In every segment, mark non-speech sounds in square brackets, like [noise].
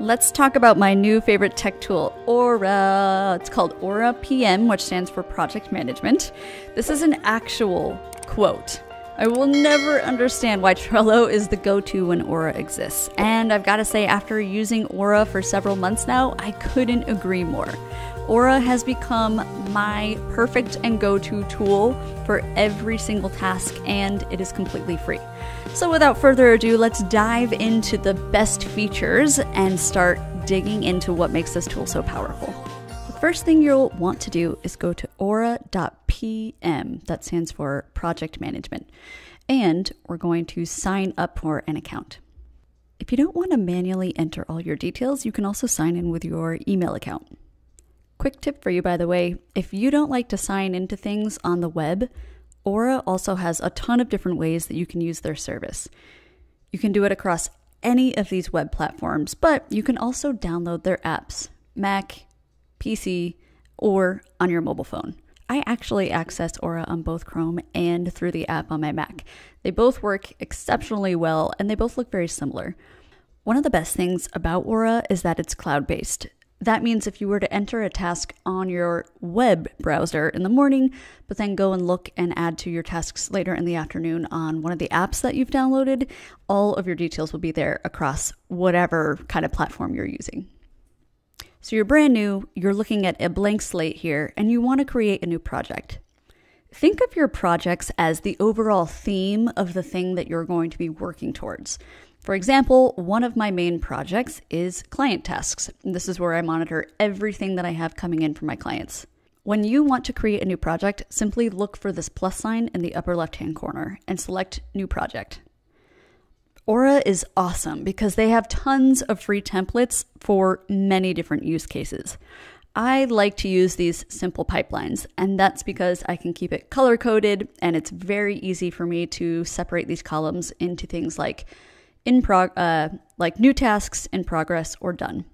Let's talk about my new favorite tech tool, Ora. It's called Ora PM, which stands for Project Management. This is an actual quote. I will never understand why Trello is the go to when Ora exists. And I've got to say, after using Ora for several months now, I couldn't agree more. Ora has become my perfect and go to tool for every single task, and it is completely free. So, without further ado, let's dive into the best features and start digging into what makes this tool so powerful. The first thing you'll want to do is go to ora.pm, that stands for Project Management, and we're going to sign up for an account. If you don't want to manually enter all your details, you can also sign in with your email account. Quick tip for you, by the way if you don't like to sign into things on the web, Ora also has a ton of different ways that you can use their service. You can do it across any of these web platforms, but you can also download their apps Mac, PC, or on your mobile phone. I actually access Ora on both Chrome and through the app on my Mac. They both work exceptionally well and they both look very similar. One of the best things about Ora is that it's cloud based. That means if you were to enter a task on your web browser in the morning, but then go and look and add to your tasks later in the afternoon on one of the apps that you've downloaded, all of your details will be there across whatever kind of platform you're using. So you're brand new, you're looking at a blank slate here, and you want to create a new project. Think of your projects as the overall theme of the thing that you're going to be working towards. For example, one of my main projects is client tasks. This is where I monitor everything that I have coming in from my clients. When you want to create a new project, simply look for this plus sign in the upper left hand corner and select New Project. Ora is awesome because they have tons of free templates for many different use cases. I like to use these simple pipelines, and that's because I can keep it color coded and it's very easy for me to separate these columns into things like in prog- uh, like new tasks in progress or done.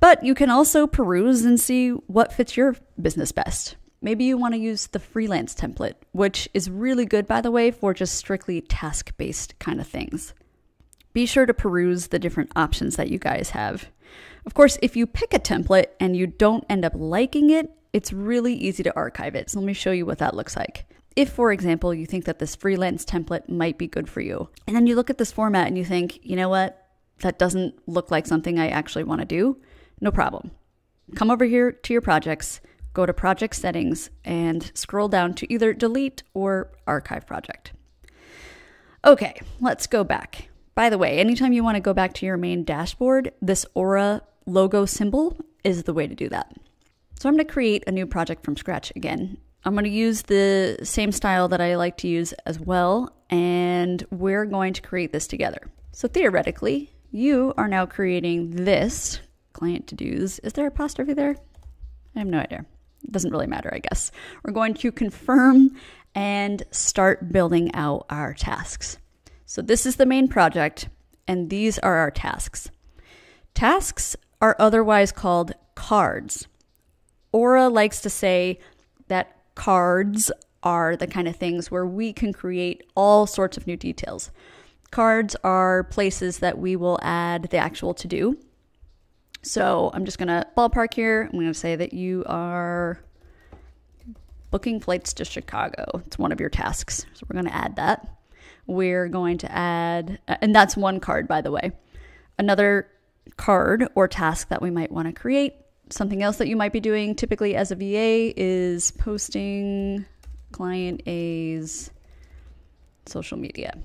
But you can also peruse and see what fits your business best. Maybe you want to use the freelance template, which is really good, by the way, for just strictly task based kind of things. Be sure to peruse the different options that you guys have. Of course, if you pick a template and you don't end up liking it, it's really easy to archive it. So let me show you what that looks like. If, for example, you think that this freelance template might be good for you, and then you look at this format and you think, you know what, that doesn't look like something I actually want to do, no problem. Come over here to your projects, go to project settings, and scroll down to either delete or archive project. Okay, let's go back. By the way, anytime you want to go back to your main dashboard, this Ora logo symbol is the way to do that. So I'm going to create a new project from scratch again. I'm going to use the same style that I like to use as well, and we're going to create this together. So theoretically, you are now creating this client to dos. Is there apostrophe there? I have no idea. It doesn't really matter, I guess. We're going to confirm and start building out our tasks. So this is the main project, and these are our tasks. Tasks are otherwise called cards. Ora likes to say that cards are the kind of things where we can create all sorts of new details. Cards are places that we will add the actual to do. So I'm just going to ballpark here. I'm going to say that you are booking flights to Chicago. It's one of your tasks. So we're going to add that. We're going to add, and that's one card, by the way. Another card or task that we might want to create something else that you might be doing typically as a VA is posting client A's social media.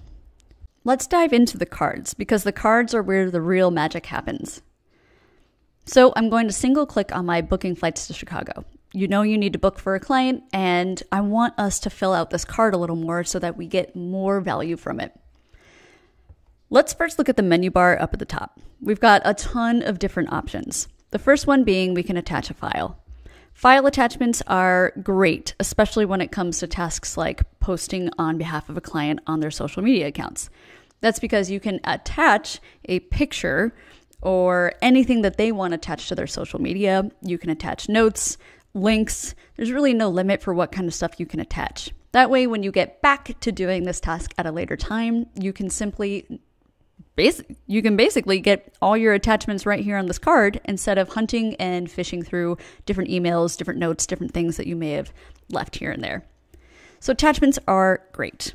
Let's dive into the cards because the cards are where the real magic happens. So I'm going to single click on my booking flights to Chicago. You know you need to book for a client, and I want us to fill out this card a little more so that we get more value from it. Let's first look at the menu bar up at the top. We've got a ton of different options. The first one being we can attach a file. File attachments are great, especially when it comes to tasks like posting on behalf of a client on their social media accounts. That's because you can attach a picture or anything that they want attached to their social media. You can attach notes, links. There's really no limit for what kind of stuff you can attach. That way, when you get back to doing this task at a later time, you can simply you can basically get all your attachments right here on this card instead of hunting and fishing through different emails, different notes, different things that you may have left here and there. So attachments are great.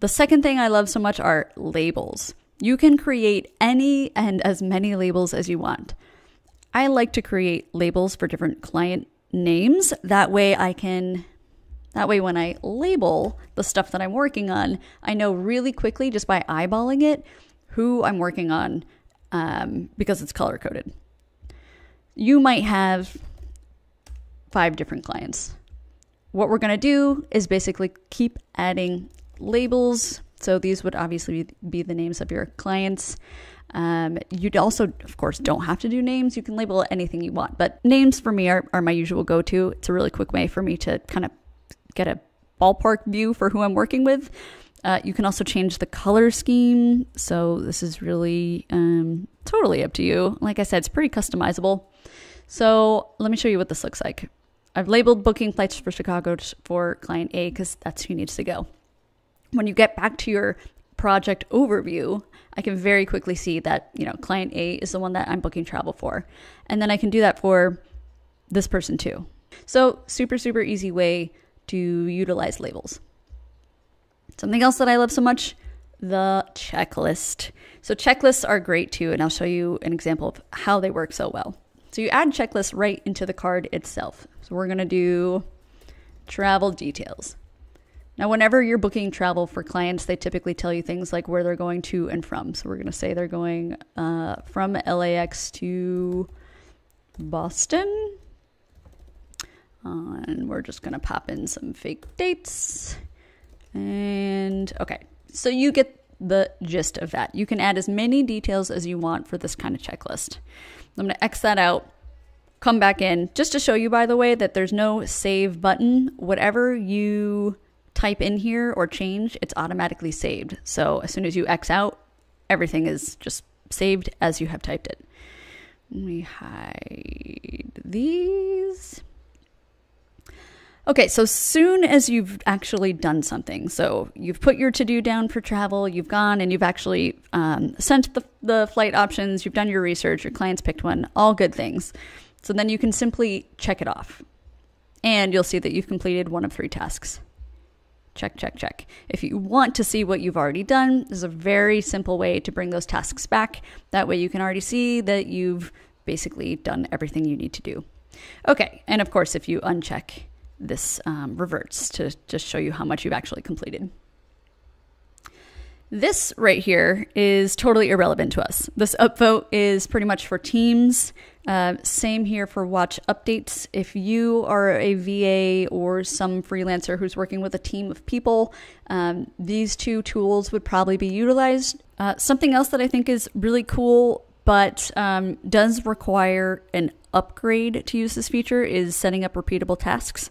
The second thing I love so much are labels. You can create any and as many labels as you want. I like to create labels for different client names. That way I can that way when I label the stuff that I'm working on, I know really quickly just by eyeballing it who I'm working on um, because it's color coded. You might have five different clients. What we're going to do is basically keep adding labels. So these would obviously be the names of your clients. Um, you'd also, of course, don't have to do names. You can label anything you want, but names for me are, are my usual go to. It's a really quick way for me to kind of get a ballpark view for who I'm working with. Uh, you can also change the color scheme. So this is really um, totally up to you. Like I said, it's pretty customizable. So let me show you what this looks like. I've labeled booking flights for Chicago for client A because that's who needs to go. When you get back to your project overview, I can very quickly see that, you know, client A is the one that I'm booking travel for. And then I can do that for this person too. So, super, super easy way to utilize labels. Something else that I love so much the checklist. So, checklists are great too, and I'll show you an example of how they work so well. So, you add checklists right into the card itself. So, we're going to do travel details. Now, whenever you're booking travel for clients, they typically tell you things like where they're going to and from. So, we're going to say they're going uh, from LAX to Boston. And we're just going to pop in some fake dates. And okay, so you get the gist of that. You can add as many details as you want for this kind of checklist. I'm going to X that out, come back in, just to show you, by the way, that there's no save button. Whatever you type in here or change, it's automatically saved. So as soon as you X out, everything is just saved as you have typed it. We hide these. Okay, so soon as you've actually done something, so you've put your to do down for travel, you've gone and you've actually um, sent the, the flight options, you've done your research, your client's picked one, all good things. So then you can simply check it off. And you'll see that you've completed one of three tasks. Check, check, check. If you want to see what you've already done, there's a very simple way to bring those tasks back. That way you can already see that you've basically done everything you need to do. Okay, and of course, if you uncheck, this um, reverts to just show you how much you've actually completed. This right here is totally irrelevant to us. This upvote is pretty much for teams. Uh, same here for watch updates. If you are a VA or some freelancer who's working with a team of people, um, these two tools would probably be utilized. Uh, something else that I think is really cool but um, does require an upgrade to use this feature is setting up repeatable tasks.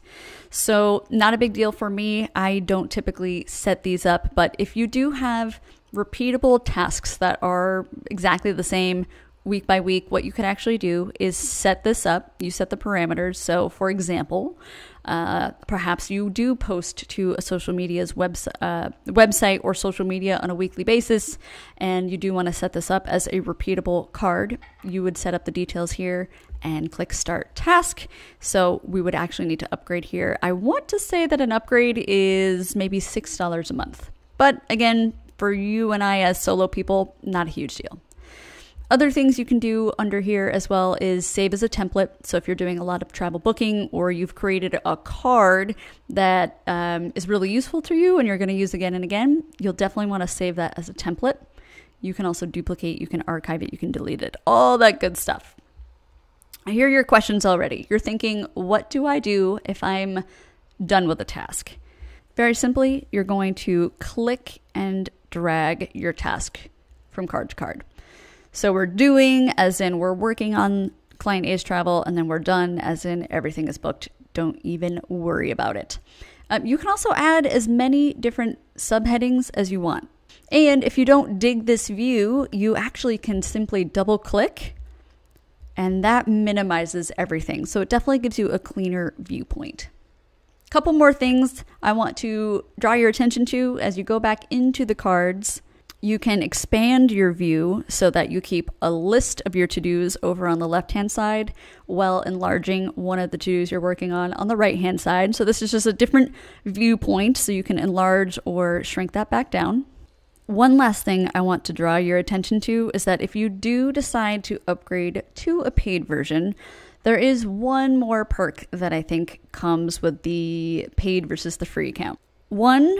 So, not a big deal for me. I don't typically set these up, but if you do have repeatable tasks that are exactly the same week by week, what you could actually do is set this up. You set the parameters. So, for example, uh, perhaps you do post to a social media's webs- uh, website or social media on a weekly basis, and you do want to set this up as a repeatable card. You would set up the details here and click Start Task. So we would actually need to upgrade here. I want to say that an upgrade is maybe $6 a month. But again, for you and I as solo people, not a huge deal. Other things you can do under here as well is save as a template. So if you're doing a lot of travel booking or you've created a card that um, is really useful to you and you're going to use again and again, you'll definitely want to save that as a template. You can also duplicate, you can archive it, you can delete it, all that good stuff. I hear your questions already. You're thinking, what do I do if I'm done with a task? Very simply, you're going to click and drag your task from card to card. So we're doing, as in we're working on client A's travel, and then we're done, as in everything is booked. Don't even worry about it. Um, you can also add as many different subheadings as you want. And if you don't dig this view, you actually can simply double click and that minimizes everything. So it definitely gives you a cleaner viewpoint. A couple more things I want to draw your attention to as you go back into the cards You can expand your view so that you keep a list of your to dos over on the left hand side while enlarging one of the to dos you're working on on the right hand side. So, this is just a different viewpoint, so you can enlarge or shrink that back down. One last thing I want to draw your attention to is that if you do decide to upgrade to a paid version, there is one more perk that I think comes with the paid versus the free account. One,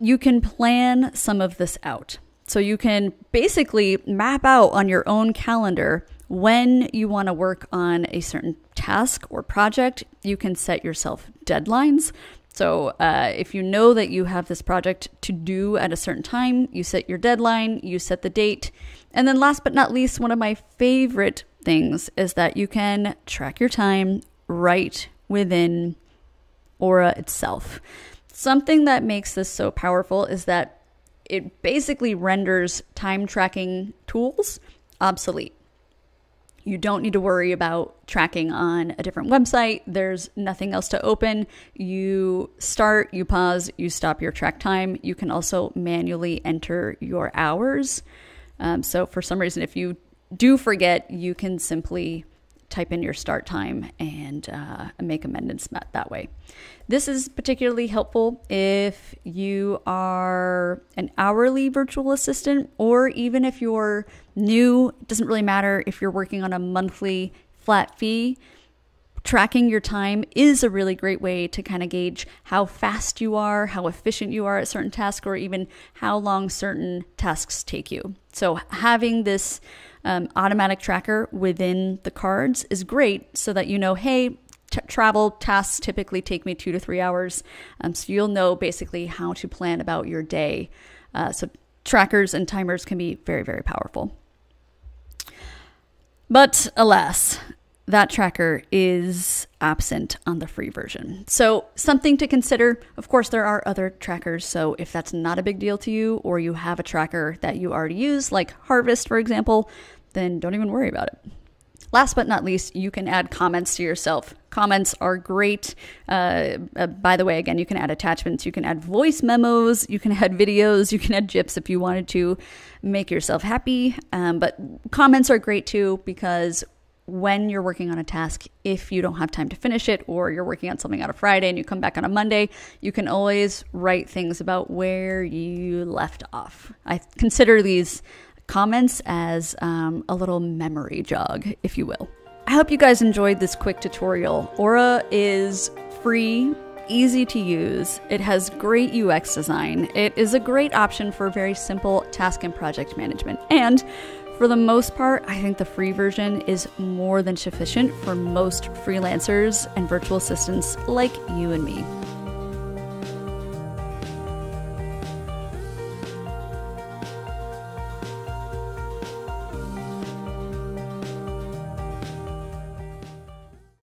you can plan some of this out. So you can basically map out on your own calendar when you want to work on a certain task or project. You can set yourself deadlines. So uh, if you know that you have this project to do at a certain time, you set your deadline, you set the date. And then last but not least, one of my favorite things is that you can track your time right within Ora itself. Something that makes this so powerful is that it basically renders time tracking tools obsolete. You don't need to worry about tracking on a different website. There's nothing else to open. You start, you pause, you stop your track time. You can also manually enter your hours. Um, so, for some reason, if you do forget, you can simply type in your start time and uh, make amendments that way. This is particularly helpful if you are an hourly virtual assistant or even if you're new, it doesn't really matter if you're working on a monthly flat fee. Tracking your time is a really great way to kind of gauge how fast you are, how efficient you are at certain tasks, or even how long certain tasks take you. So, having this um, automatic tracker within the cards is great so that you know, hey, travel tasks typically take me two to three hours. Um, so you'll know basically how to plan about your day. Uh, so trackers and timers can be very, very powerful. But alas, that tracker is absent on the free version. So, something to consider. Of course, there are other trackers. So, if that's not a big deal to you, or you have a tracker that you already use, like Harvest, for example, then don't even worry about it. Last but not least, you can add comments to yourself. Comments are great. Uh, uh, by the way, again, you can add attachments, you can add voice memos, you can [laughs] add videos, you can add GIFs if you wanted to make yourself happy. Um, but comments are great too because when you're working on a task, if you don't have time to finish it, or you're working on something on a Friday and you come back on a Monday, you can always write things about where you left off. I consider these comments as um, a little memory jog, if you will. I hope you guys enjoyed this quick tutorial. Ora is free, easy to use, it has great UX design, it is a great option for very simple task and project management, and for the most part, I think the free version is more than sufficient for most freelancers and virtual assistants like you and me.